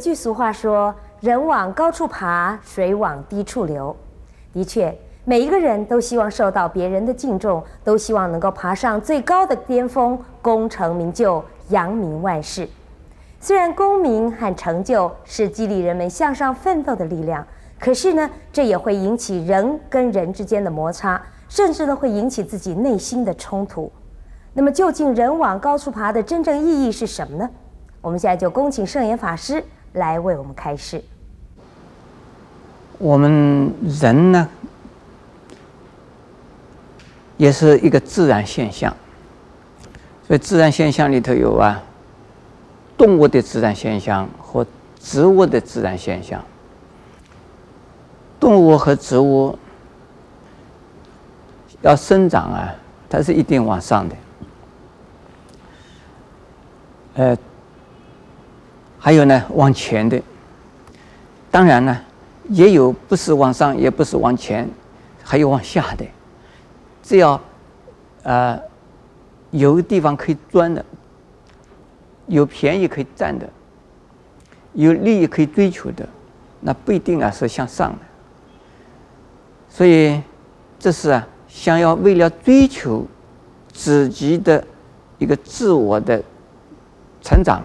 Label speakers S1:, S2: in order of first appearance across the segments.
S1: 一句俗话说：“人往高处爬，水往低处流。”的确，每一个人都希望受到别人的敬重，都希望能够爬上最高的巅峰，功成名就，扬名万世。虽然功名和成就是激励人们向上奋斗的力量，可是呢，这也会引起人跟人之间的摩擦，甚至呢，会引起自己内心的冲突。那么，究竟人往高处爬的真正意义是什么呢？我们现在就恭请圣严法师来为我们开示。
S2: 我们人呢，也是一个自然现象，所以自然现象里头有啊，动物的自然现象和植物的自然现象。动物和植物要生长啊，它是一定往上的。呃，还有呢，往前的，当然呢。也有不是往上，也不是往前，还有往下的。只要，呃，有个地方可以钻的，有便宜可以占的，有利益可以追求的，那不一定啊是向上的。所以，这是啊，想要为了追求自己的一个自我的成长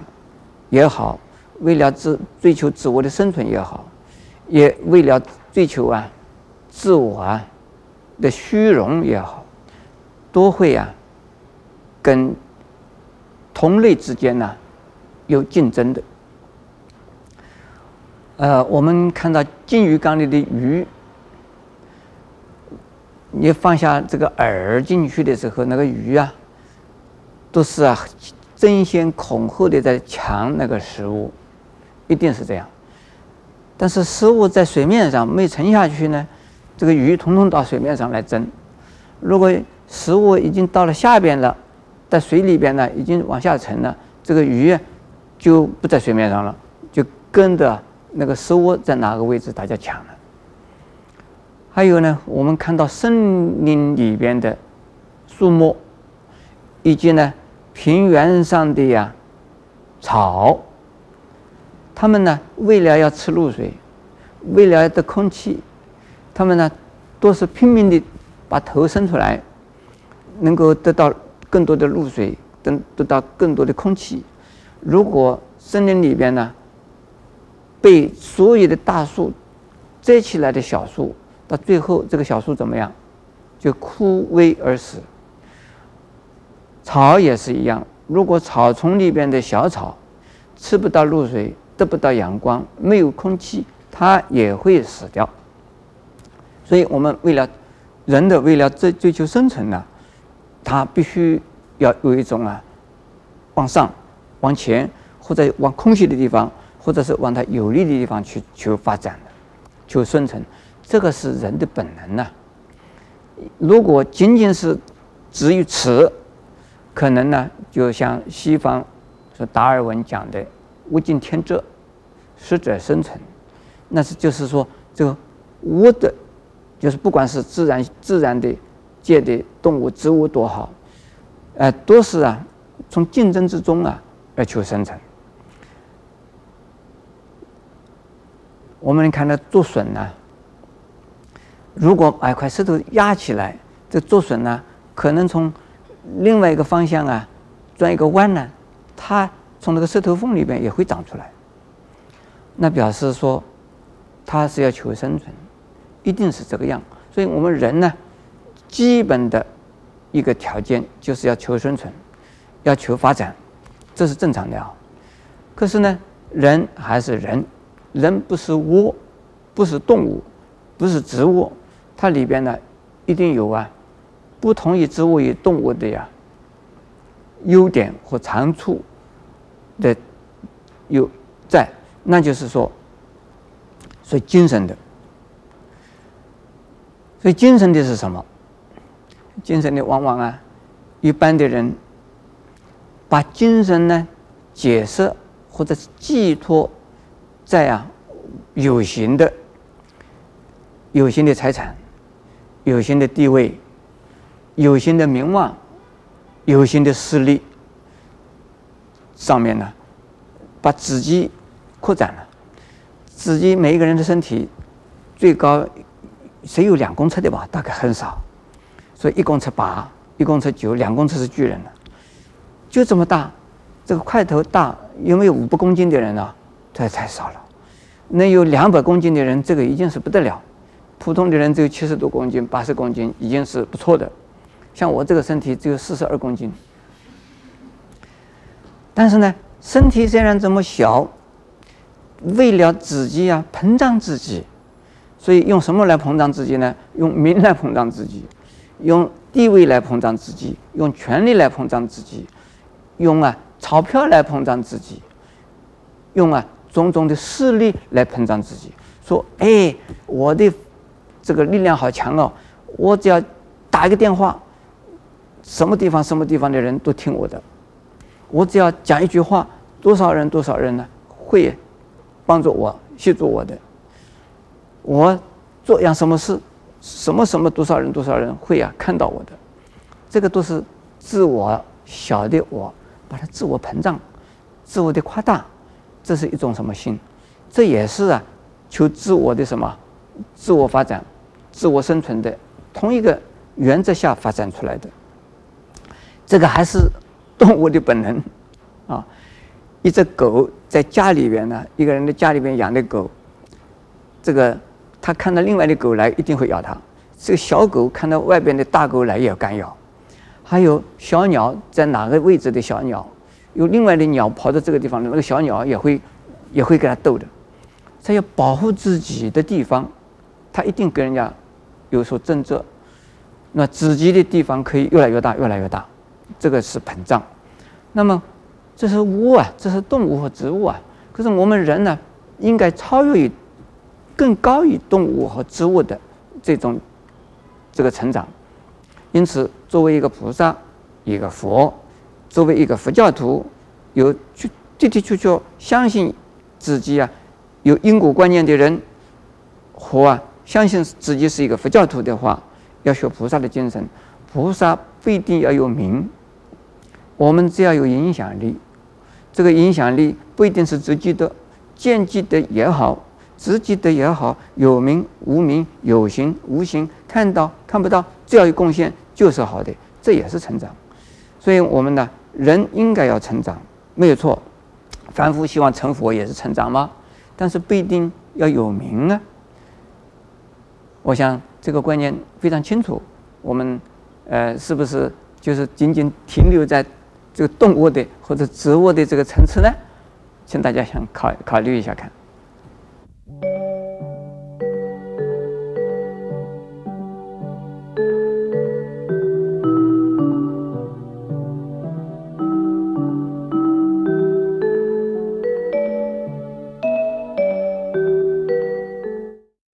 S2: 也好，为了自追求自我的生存也好。也为了追求啊，自我啊的虚荣也好，都会啊跟同类之间呢有竞争的。呃，我们看到金鱼缸里的鱼，你放下这个饵进去的时候，那个鱼啊，都是啊争先恐后的在抢那个食物，一定是这样。但是食物在水面上没沉下去呢，这个鱼统统到水面上来争。如果食物已经到了下边了，在水里边呢，已经往下沉了，这个鱼就不在水面上了，就跟着那个食物在哪个位置，大家抢了。还有呢，我们看到森林里边的树木，以及呢平原上的呀草。他们呢，为了要吃露水，为了得空气，他们呢，都是拼命的把头伸出来，能够得到更多的露水，得得到更多的空气。如果森林里边呢，被所有的大树摘起来的小树，到最后这个小树怎么样？就枯萎而死。草也是一样，如果草丛里边的小草吃不到露水，得不到阳光，没有空气，它也会死掉。所以，我们为了人的为了追追求生存呢，它必须要有一种啊，往上、往前，或者往空虚的地方，或者是往它有利的地方去求发展，求生存。这个是人的本能呐。如果仅仅是止于此，可能呢，就像西方说达尔文讲的。物竞天择，适者生存。那是就是说，这个物的，就是不管是自然自然的界的动物、植物多好，呃，都是啊，从竞争之中啊而求生存。我们看到竹笋呢，如果把一块石头压起来，这竹笋呢，可能从另外一个方向啊转一个弯呢，它。从那个石头缝里边也会长出来，那表示说，它是要求生存，一定是这个样。所以我们人呢，基本的一个条件就是要求生存，要求发展，这是正常的啊。可是呢，人还是人，人不是物，不是动物，不是植物，它里边呢一定有啊，不同于植物与动物的呀优点和长处。的有在，那就是说，所以精神的，所以精神的是什么？精神的往往啊，一般的人把精神呢解释或者是寄托在啊有形的、有形的财产、有形的地位、有形的名望、有形的势力。上面呢，把自己扩展了，自己每一个人的身体最高谁有两公尺的吧？大概很少，所以一公尺八、一公尺九、两公尺是巨人了，就这么大。这个块头大，有没有五百公斤的人呢？这太少了。能有两百公斤的人，这个已经是不得了。普通的人只有七十多公斤、八十公斤，已经是不错的。像我这个身体只有四十二公斤，但是呢，身体虽然这么小，为了自己啊膨胀自己，所以用什么来膨胀自己呢？用名来膨胀自己，用地位来膨胀自己，用权力来膨胀自己，用啊钞票来膨胀自己，用啊种种的势力来膨胀自己。说，哎，我的这个力量好强哦！我只要打一个电话。什么地方什么地方的人都听我的，我只要讲一句话，多少人多少人呢会帮助我协助我的。我做样什么事，什么什么多少人多少人会啊看到我的，这个都是自我小的我，把它自我膨胀，自我的夸大，这是一种什么心？这也是啊求自我的什么自我发展、自我生存的同一个原则下发展出来的。这个还是动物的本能，啊，一只狗在家里边呢，一个人的家里边养的狗，这个它看到另外的狗来，一定会咬它。这个小狗看到外边的大狗来，也敢咬。还有小鸟在哪个位置的小鸟，有另外的鸟跑到这个地方的，那个小鸟也会也会跟它斗的。它要保护自己的地方，它一定跟人家有所争执。那自己的地方可以越来越大，越来越大。这个是膨胀，那么这是物啊，这是动物和植物啊。可是我们人呢，应该超越于更高于动物和植物的这种这个成长。因此，作为一个菩萨，一个佛，作为一个佛教徒，有去的的确确相信自己啊，有因果观念的人，和啊相信自己是一个佛教徒的话，要学菩萨的精神。菩萨不一定要有名。我们只要有影响力，这个影响力不一定是直接的，间接的也好，直接的也好，有名无名，有形无形，看到看不到，只要有贡献就是好的，这也是成长。所以，我们呢，人应该要成长，没有错。凡夫希望成佛也是成长吗？但是不一定要有名啊。我想这个观念非常清楚。我们呃，是不是就是仅仅停留在？这个动物的或者植物的这个层次呢，请大家想考考虑一下看。